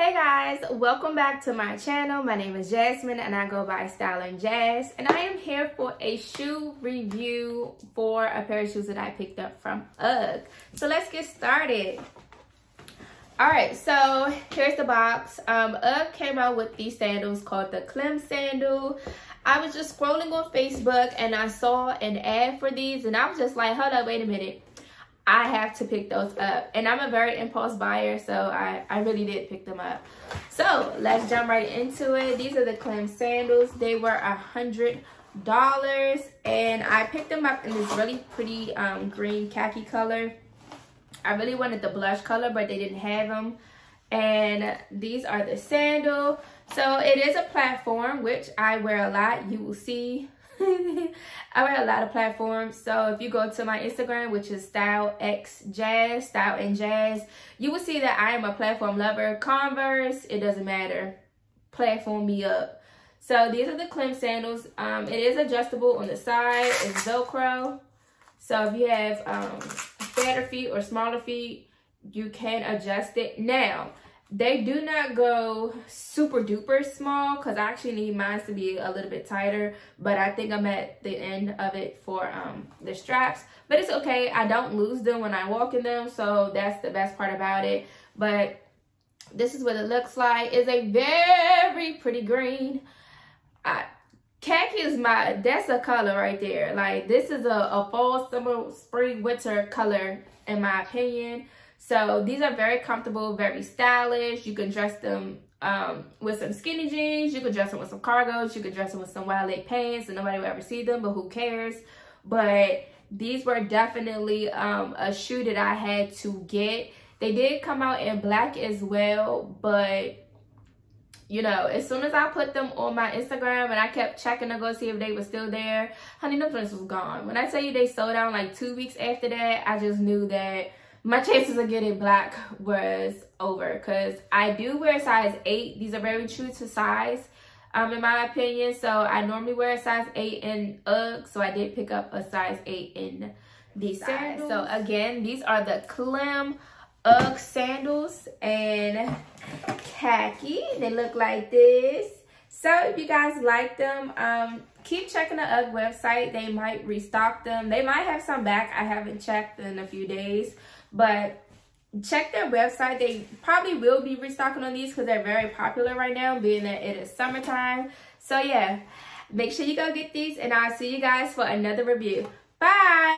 Hey guys, welcome back to my channel. My name is Jasmine and I go by Styling Jazz and I am here for a shoe review for a pair of shoes that I picked up from UGG. So let's get started. Alright, so here's the box. Um, UGG came out with these sandals called the Clem sandal. I was just scrolling on Facebook and I saw an ad for these and I was just like, hold up, wait a minute I have to pick those up. And I'm a very impulse buyer, so I, I really did pick them up. So let's jump right into it. These are the Clem sandals. They were a hundred dollars and I picked them up in this really pretty um, green khaki color. I really wanted the blush color, but they didn't have them. And these are the sandal. So it is a platform, which I wear a lot. You will see I wear a lot of platforms. So if you go to my Instagram, which is Style X Jazz, Style and Jazz, you will see that I am a platform lover. Converse, it doesn't matter. Platform me up. So these are the Clem sandals. Um, it is adjustable on the side. It's Velcro. So if you have um, fatter feet or smaller feet, you can adjust it. Now, they do not go super duper small because I actually need mine to be a little bit tighter. But I think I'm at the end of it for um, the straps. But it's okay. I don't lose them when I walk in them. So that's the best part about it. But this is what it looks like. It's a very pretty green. I, khaki is my, that's a color right there. Like this is a, a fall, summer, spring, winter color in my opinion. So these are very comfortable, very stylish. You can dress them um, with some skinny jeans. You can dress them with some cargos. You can dress them with some wide leg pants and nobody will ever see them, but who cares? But these were definitely um, a shoe that I had to get. They did come out in black as well, but you know, as soon as I put them on my Instagram and I kept checking to go see if they were still there, honey, them was gone. When I tell you they sold out like two weeks after that, I just knew that my chances of getting black was over because I do wear size 8. These are very true to size um, in my opinion. So I normally wear a size 8 in UGG. So I did pick up a size 8 in these sandals. So again, these are the Clem UGG sandals and khaki. They look like this. So if you guys like them, um, keep checking the UGG website. They might restock them. They might have some back. I haven't checked in a few days. But check their website. They probably will be restocking on these because they're very popular right now, being that it is summertime. So yeah, make sure you go get these and I'll see you guys for another review. Bye!